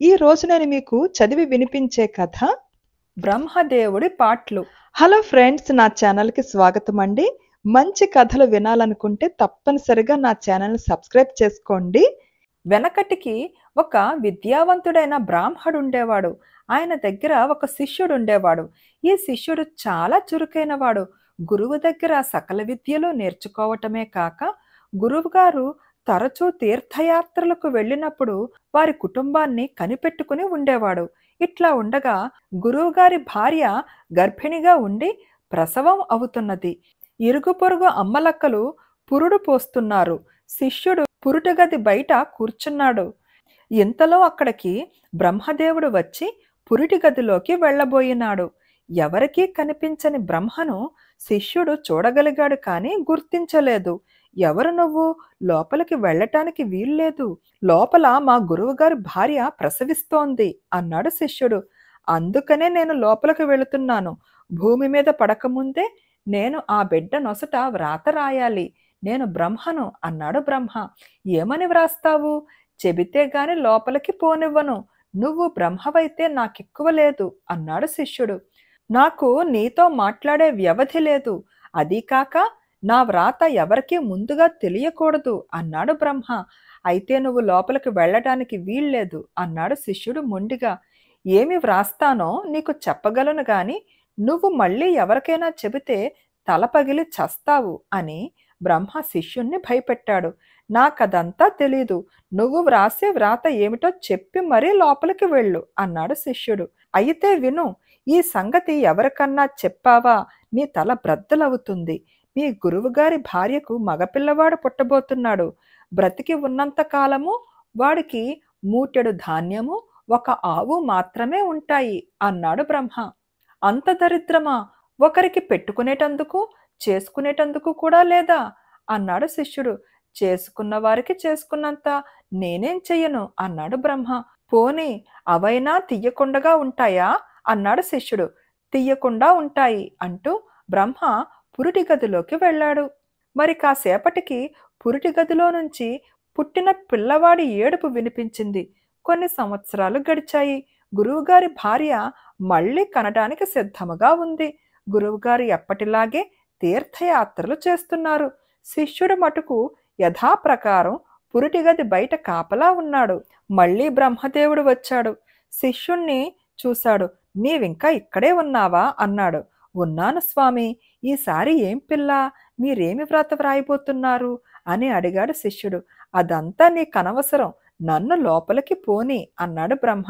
ఈ రోజు నేను మీకు చదివి వినిపించే కథ బ్రహ్మదేవుడి పాట్లు. హలో ఫ్రెండ్స్ నా ఛానల్కి స్వాగతం అండి. మంచి కథలు వినాలనుకుంటే తప్పనిసరిగా నా ఛానల్ని సబ్స్క్రైబ్ చేసుకోండి. వెనకటికి ఒక విద్యావంతుడైన బ్రాహ్మడు ఉండేవాడు ఆయన దగ్గర ఒక శిష్యుడు ఉండేవాడు ఈ శిష్యుడు చాలా చురుకైనవాడు. గురువు దగ్గర సకల విద్యలు నేర్చుకోవటమే కాక గురువుగారు తరచూ తీర్థయాత్రలకు వెళ్ళినప్పుడు వారి కుటుంబాన్ని కనిపెట్టుకుని ఉండేవాడు. ఇట్లా ఉండగా గురువుగారి భార్య గర్భిణిగా ఉండి ప్రసవం అవుతున్నది. ఇరుగు పొరుగు అమ్మలక్కలు పురుడు పోస్తున్నారు. శిష్యుడు పురుటగది బయట కూర్చున్నాడు. ఇంతలో అక్కడికి బ్రహ్మదేవుడు వచ్చి పురిటి గదిలోకి వెళ్ళబోయినాడు. ఎవరికీ కనిపించని బ్రహ్మను శిష్యుడు చూడగలిగాడు కానీ గుర్తించలేదు. ఎవరు నువ్వు? లోపలికి వెళ్ళటానికి వీల్లేదు. లోపల మా గురువుగారి భార్య ప్రసవిస్తోంది అన్నాడు శిష్యుడు. అందుకనే నేను లోపలికి వెళుతున్నాను. భూమి మీద పడకముందే నేను ఆ బిడ్డ నొసట వ్రాత రాయాలి. నేను బ్రహ్మను అన్నాడు బ్రహ్మ. ఏమని వ్రాస్తావు? చెబితే గాని లోపలికి పోనివ్వను. నువ్వు బ్రహ్మవైతే నాకెక్కువ లేదు అన్నాడు శిష్యుడు. నాకు నీతో మాట్లాడే వ్యవధి లేదు. అదీ కాక నా వ్రాత ఎవరికీ ముందుగా తెలియకూడదు అన్నాడు బ్రహ్మ. అయితే నువ్వు లోపలికి వెళ్ళటానికి వీల్లేదు అన్నాడు శిష్యుడు మొండిగా. ఏమి వ్రాస్తానో నీకు చెప్పగలను గాని నువ్వు మళ్ళీ ఎవరికైనా చెబితే తల పగిలి చస్తావు అని బ్రహ్మ శిష్యుణ్ణి భయపెట్టాడు. నాకదంతా తెలీదు. నువ్వు వ్రాసే వ్రాత ఏమిటో చెప్పి మరీ లోపలికి వెళ్ళు అన్నాడు శిష్యుడు. అయితే విను ఈ సంగతి ఎవరికన్నా చెప్పావా? నీ తల బ్రద్దలవుతుంది. మీ గురువుగారి భార్యకు మగపిల్లవాడు పుట్టబోతున్నాడు. బ్రతికి ఉన్నంత కాలము వాడికి మూటెడు ధాన్యము ఒక ఆవు మాత్రమే ఉంటాయి అన్నాడు బ్రహ్మ. అంత దరిద్రమా? ఒకరికి పెట్టుకునేటందుకు చేసుకునేటందుకు కూడా లేదా? అన్నాడు శిష్యుడు. చేసుకున్న వారికి చేసుకున్నంత నేనేం చెయ్యను అన్నాడు బ్రహ్మ. పోనీ అవైనా తీయకుండగా ఉంటాయా? అన్నాడు శిష్యుడు. తీయకుండా ఉంటాయి అంటూ బ్రహ్మ పురిటి గదిలోకి వెళ్ళాడు. మరి కాసేపటికి పురిటి గదిలో నుంచి పుట్టిన పిల్లవాడి ఏడుపు వినిపించింది. కొన్ని సంవత్సరాలు గడిచాయి. గురువుగారి భార్య మళ్ళీ కనడానికి సిద్ధముగా ఉంది. గురువుగారు ఎప్పటిలాగే తీర్థయాత్రలు చేస్తున్నారు. శిష్యుడు మటుకు యథాప్రకారం పురిటి గది బయట కాపలా ఉన్నాడు. మళ్ళీ బ్రహ్మదేవుడు వచ్చాడు. శిష్యుణ్ణి చూశాడు. నీవింకా ఇక్కడే ఉన్నావా? అన్నాడు. ఉన్నాను స్వామి. ఈసారి ఏం పిల్ల? మీరేమి వ్రత వ్రాయిపోతున్నారు అని అడిగాడు శిష్యుడు. అదంతా నీ కనవసరం. నన్ను లోపలికి పోని అన్నాడు బ్రహ్మ.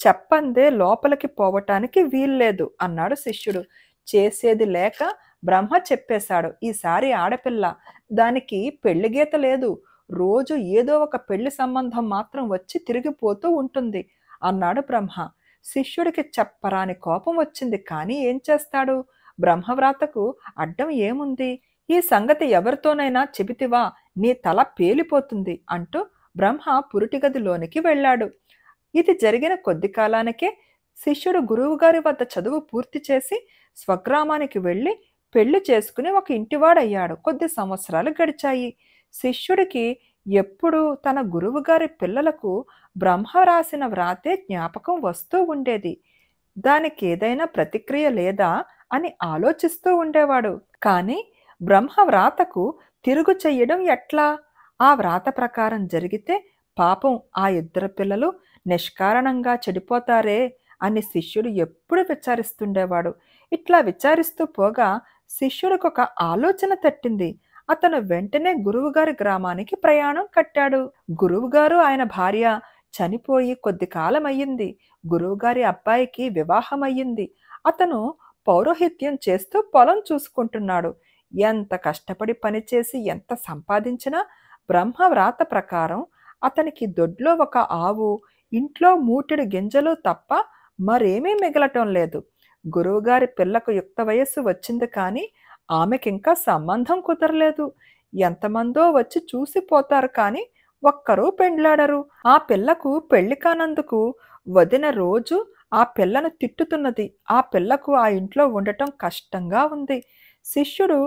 చెప్పందే లోపలికి పోవటానికి వీల్లేదు అన్నాడు శిష్యుడు. చేసేది లేక బ్రహ్మ చెప్పేశాడు. ఈసారి ఆడపిల్ల. దానికి పెళ్ళి గీత లేదు. రోజు ఏదో ఒక పెళ్ళి సంబంధం మాత్రం వచ్చి తిరిగిపోతూ ఉంటుంది అన్నాడు బ్రహ్మ. శిష్యుడికి చెప్పరాని కోపం వచ్చింది. కానీ ఏం చేస్తాడు? బ్రహ్మవ్రాతకు అడ్డం ఏముంది? ఈ సంగతి ఎవరితోనైనా చెబితివా? నీ తల పేలిపోతుంది అంటూ బ్రహ్మ పురిటిగదిలోనికి వెళ్ళాడు. ఇది జరిగిన కొద్ది కాలానికే శిష్యుడు గురువుగారి వద్ద చదువు పూర్తి చేసి స్వగ్రామానికి వెళ్ళి పెళ్ళి చేసుకుని ఒక ఇంటివాడయ్యాడు. కొద్ది సంవత్సరాలు గడిచాయి. శిష్యుడికి ఎప్పుడు తన గురువుగారి పిల్లలకు బ్రహ్మ రాసిన వ్రాతే జ్ఞాపకం వస్తూ ఉండేది. దానికి ఏదైనా ప్రతిక్రియ లేదా అని ఆలోచిస్తూ ఉండేవాడు. కానీ బ్రహ్మ వ్రాతకు తిరుగు చెయ్యడం ఎట్లా? ఆ వ్రాత ప్రకారం జరిగితే పాపం ఆ ఇద్దరు పిల్లలు నిష్కారణంగా చెడిపోతారే అని శిష్యుడు ఎప్పుడు విచారిస్తుండేవాడు. ఇట్లా విచారిస్తూ పోగా శిష్యుడికి ఒక ఆలోచన తట్టింది. అతను వెంటనే గురువుగారి గ్రామానికి ప్రయాణం కట్టాడు. గురువుగారు ఆయన భార్య చనిపోయి కొద్ది కాలం అయ్యింది గురువుగారి అబ్బాయికి వివాహం అయ్యింది అతను పౌరోహిత్యం చేస్తూ పొలం చూసుకుంటున్నాడు. ఎంత కష్టపడి పనిచేసి ఎంత సంపాదించినా బ్రహ్మ వ్రాత ప్రకారం అతనికి దొడ్లో ఒక ఆవు ఇంట్లో మూటెడు గింజలు తప్ప మరేమీ మిగలటం లేదు. గురువుగారి పిల్లకు యుక్త వయస్సు వచ్చింది కానీ ఆమెకింకా సంబంధం కుదరలేదు. ఎంతమందో వచ్చి చూసిపోతారు కానీ ఒక్కరూ పెండ్లాడరు. ఆ పిల్లకు పెళ్ళి కానందుకు వదిన రోజు ఆ పిల్లను తిట్టుతున్నది. ఆ పిల్లకు ఆ ఇంట్లో ఉండటం కష్టంగా ఉంది. శిష్యుడు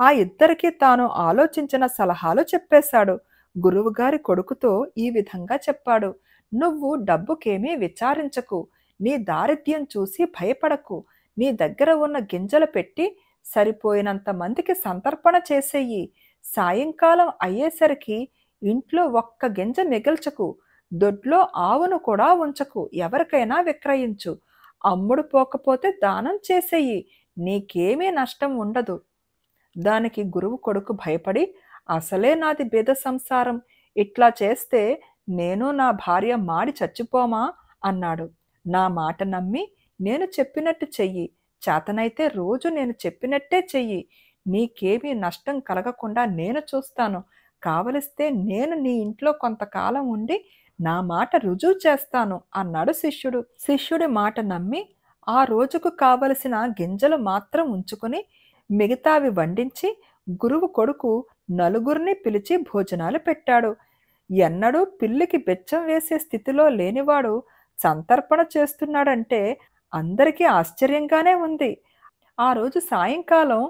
ఆ ఇద్దరికి తాను ఆలోచించిన సలహాలు చెప్పేశాడు. గురువుగారి కొడుకుతో ఈ విధంగా చెప్పాడు. నువ్వు డబ్బుకేమీ విచారించకు. నీ దారిద్ర్యం చూసి భయపడకు. నీ దగ్గర ఉన్న గింజలు పెట్టి సరిపోయినంత మందికి సంతర్పణ చేసేయి. సాయంకాలం అయ్యేసరికి ఇంట్లో ఒక్క గింజ మిగల్చకు. దొడ్లో ఆవును కూడా ఉంచకు ఎవరికైనా విక్రయించు. అమ్ముడు పోకపోతే దానం చేసేయి నీకేమీ నష్టం ఉండదు. దానికి గురువు కొడుకు భయపడి అసలే నాది బేద సంసారం ఇట్లా చేస్తే నేను నా భార్య మాడి చచ్చిపోమా? అన్నాడు. నా మాట నమ్మి నేను చెప్పినట్టు చెయ్యి. చేతనైతే రోజు నేను చెప్పినట్టే చెయ్యి. నీకేమీ నష్టం కలగకుండా నేను చూస్తాను. కావలిస్తే నేను నీ ఇంట్లో కొంతకాలం ఉండి నా మాట రుజువు చేస్తాను అన్నాడు శిష్యుడు. శిష్యుడి మాట నమ్మి ఆ రోజుకు కావలసిన గింజలు మాత్రం ఉంచుకుని మిగతావి వండించి గురువు కొడుకు నలుగురిని పిలిచి భోజనాలు పెట్టాడు. ఎన్నడూ పిల్లికి బెచ్చం వేసే స్థితిలో లేనివాడు సంతర్పణ చేస్తున్నాడంటే అందరికీ ఆశ్చర్యంగానే ఉంది. ఆ రోజు సాయంకాలం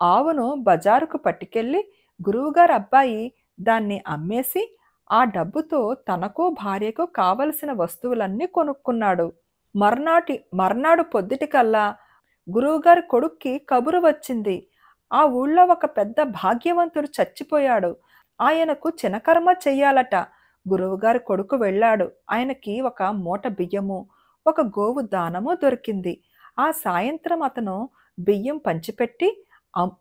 ఆవును బజారుకు పట్టుకెళ్ళి గురువుగారు అబ్బాయి దాన్ని అమ్మేసి ఆ డబ్బుతో తనకు భార్యకు కావలసిన వస్తువులన్నీ కొనుక్కున్నాడు. మర్నాటి మర్నాడు పొద్దుటికల్లా గురువుగారి కొడుక్కి కబురు వచ్చింది. ఆ ఊళ్ళో ఒక పెద్ద భాగ్యవంతుడు చచ్చిపోయాడు. ఆయనకు చినకర్మ చెయ్యాలట. గురువుగారి కొడుకు వెళ్ళాడు. ఆయనకి ఒక మూట బియ్యము ఒక గోవు దానము దొరికింది. ఆ సాయంత్రం అతను బియ్యం పంచిపెట్టి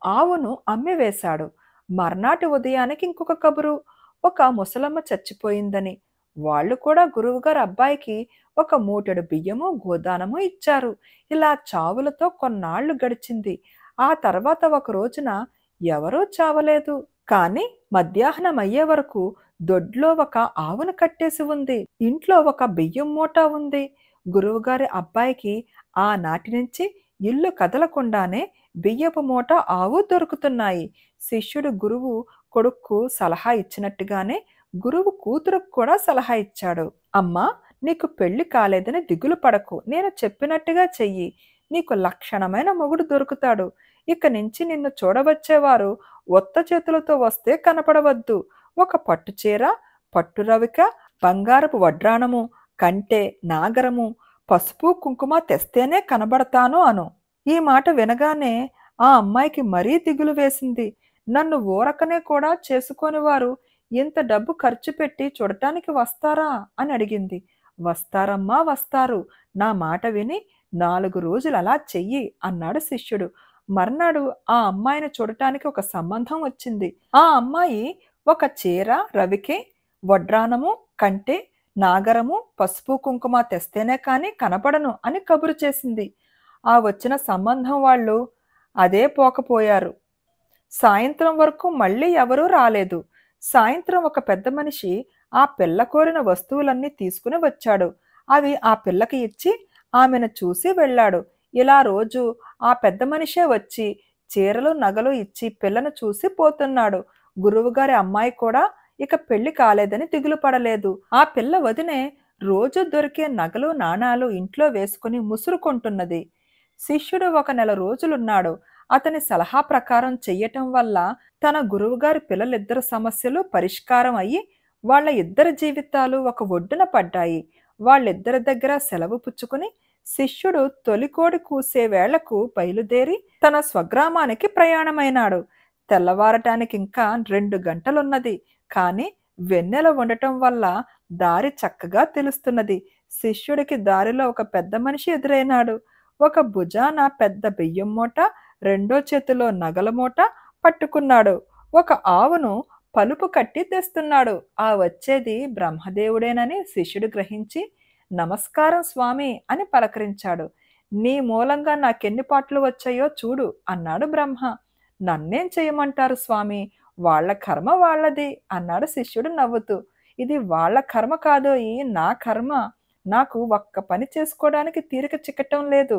ఆవును అమ్మివేశాడు. మర్నాటి ఉదయానికి ఇంకొక కబురు. ఒక ముసలమ్మ చచ్చిపోయిందని. వాళ్ళు కూడా గురువుగారు అబ్బాయికి ఒక మూటెడు బియ్యము గోదానము ఇచ్చారు. ఇలా చావులతో కొన్నాళ్ళు గడిచింది. ఆ తర్వాత ఒక రోజున ఎవరూ చావలేదు. కానీ మధ్యాహ్నం అయ్యే వరకు దొడ్లో ఒక ఆవును కట్టేసి ఉంది. ఇంట్లో ఒక బియ్యం మూట ఉంది. గురువుగారి అబ్బాయికి ఆ నాటి నుంచి ఇల్లు కదలకుండానే బియ్యపు మూట ఆవు దొరుకుతున్నాయి. శిష్యుడు గురువు కొడుక్కు సలహా ఇచ్చినట్టుగానే గురువు కూతురుకు కూడా సలహా ఇచ్చాడు. అమ్మా నీకు పెళ్ళి కాలేదని దిగులు పడకు. నేను చెప్పినట్టుగా చెయ్యి. నీకు లక్షణమైన మొగుడు దొరుకుతాడు. ఇక నుంచి నిన్ను చూడవచ్చేవారు ఒత్త చేతులతో వస్తే కనపడవద్దు. ఒక పట్టు చీర పట్టు రవిక బంగారపు వడ్రాణము కంటే నాగరము పసుపు కుంకుమ తెస్తేనే కనబడతాను అను. ఈ మాట వినగానే ఆ అమ్మాయికి మరీ దిగులు వేసింది. నన్ను ఊరకనే కూడా చేసుకొని వారు ఇంత డబ్బు ఖర్చు పెట్టి చూడటానికి వస్తారా? అని అడిగింది. వస్తారమ్మా వస్తారు. నా మాట విని నాలుగు రోజులు అలా చెయ్యి అన్నాడు శిష్యుడు. మర్నాడు ఆ అమ్మాయిని చూడటానికి ఒక సంబంధం వచ్చింది. ఆ అమ్మాయి ఒక చీర రవికే వడ్రానము కంటే నాగరము పసుపు కుంకుమ తెస్తేనే కానీ కనపడను అని కబురు చేసింది. ఆ వచ్చిన సంబంధం వాళ్ళు అదే పోకపోయారు. సాయంత్రం వరకు మళ్ళీ ఎవరూ రాలేదు. సాయంత్రం ఒక పెద్ద మనిషి ఆ పిల్ల కోరిన వస్తువులన్నీ తీసుకుని వచ్చాడు. అవి ఆ పిల్లకి ఇచ్చి ఆమెను చూసి వెళ్ళాడు. ఇలా రోజు ఆ పెద్ద మనిషే వచ్చి చీరలు నగలు ఇచ్చి పిల్లను చూసి పోతున్నాడు. గురువుగారి అమ్మాయి కూడా ఇక పెళ్ళి కాలేదని దిగులు పడలేదు. ఆ పిల్ల వదినే రోజు దొరికే నగలు నాణాలు ఇంట్లో వేసుకుని ముసురుకుంటున్నది శిష్యుడు ఒక నెల రోజులున్నాడు. అతని సలహా ప్రకారం చెయ్యటం వల్ల తన గురువుగారి పిల్లలిద్దరు సమస్యలు పరిష్కారం అయ్యి వాళ్ళ ఇద్దరి జీవితాలు ఒక ఒడ్డున పడ్డాయి. వాళ్ళిద్దరి దగ్గర సెలవు పుచ్చుకుని శిష్యుడు తొలికోడి కూసే వేళకు బయలుదేరి తన స్వగ్రామానికి ప్రయాణమైనాడు. తెల్లవారటానికి ఇంకా రెండు గంటలున్నది. కానీ వెన్నెల ఉండటం వల్ల దారి చక్కగా తెలుస్తున్నది. శిష్యుడికి దారిలో ఒక పెద్ద మనిషి ఎదురైనాడు. ఒక భుజాన పెద్ద బియ్యం మూట రెండో చేతిలో నగలమూట పట్టుకున్నాడు. ఒక ఆవును పలుపు కట్టి తెస్తున్నాడు. ఆ వచ్చేది బ్రహ్మదేవుడేనని శిష్యుడు గ్రహించి నమస్కారం స్వామి అని పలకరించాడు. నీ మూలంగా నాకెన్ని పాటలు వచ్చాయో చూడు అన్నాడు బ్రహ్మ. నన్నేం చేయమంటారు స్వామి? వాళ్ళ కర్మ వాళ్ళది అన్నాడు శిష్యుడు నవ్వుతూ. ఇది వాళ్ళ కర్మ కాదోయి నా కర్మ. నాకు ఒక్క పని చేసుకోవడానికి తీరిక చిక్కటం లేదు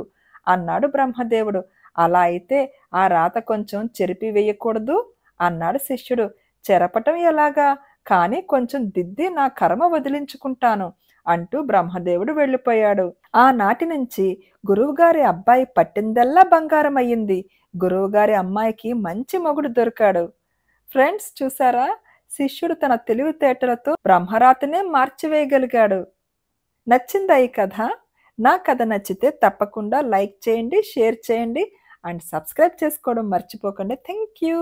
అన్నాడు బ్రహ్మదేవుడు. అలా అయితే ఆ రాత కొంచెం చెరిపి వేయకూడదు అన్నాడు శిష్యుడు. చెరపటం ఎలాగా? కానీ కొంచెం దిద్ది నా కర్మ వదిలించుకుంటాను అంటూ బ్రహ్మదేవుడు వెళ్ళిపోయాడు. ఆనాటి నుంచి గురువుగారి అబ్బాయి పట్టిందల్లా బంగారం అయ్యింది గురువుగారి అమ్మాయికి మంచి మొగుడు దొరికాడు. ఫ్రెండ్స్ చూసారా? శిష్యుడు తన తెలివితేటలతో బ్రహ్మరాతనే మార్చివేయగలిగాడు. నచ్చిందా ఈ కథ? నా కథ నచ్చితే తప్పకుండా లైక్ చేయండి షేర్ చేయండి. అండ్ సబ్స్క్రైబ్ చేసుకోవడం మర్చిపోకండి. Thank you